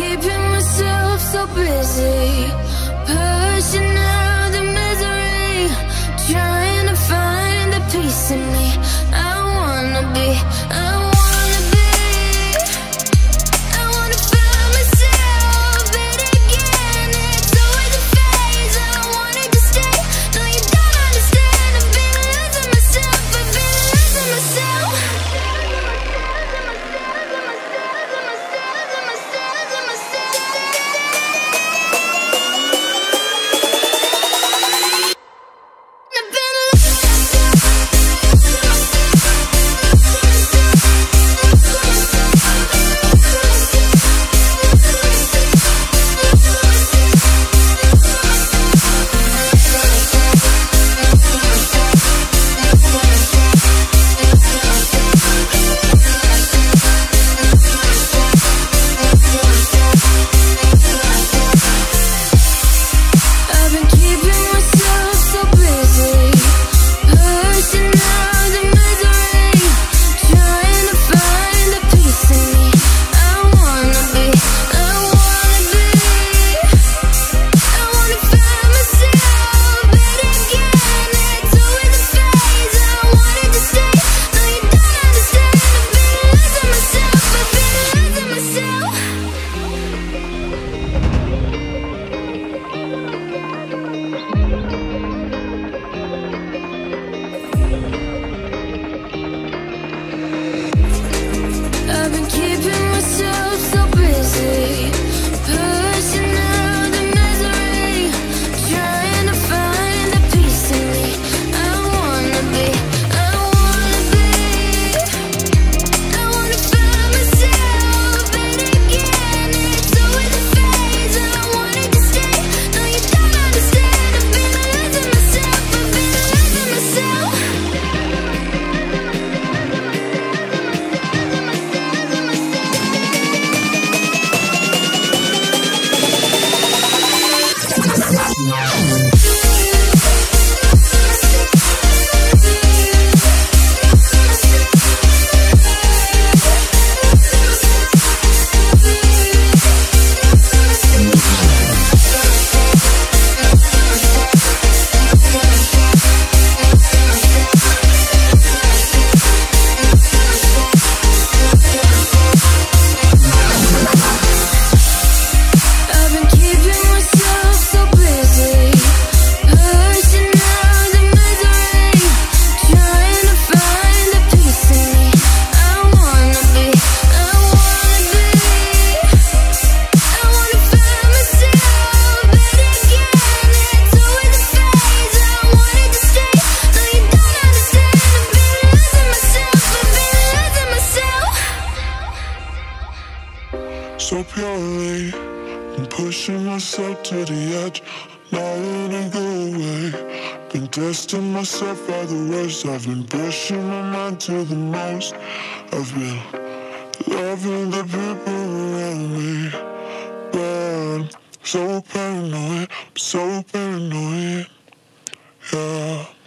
keeping myself so busy, pushing out the misery, trying to find the peace in me. I wanna be, so purely. I'm pushing myself to the edge, not in a good way. Been testing myself by the worst. I've been pushing my mind to the most. I've been loving the people around me, but I'm so paranoid, I'm so paranoid. Yeah.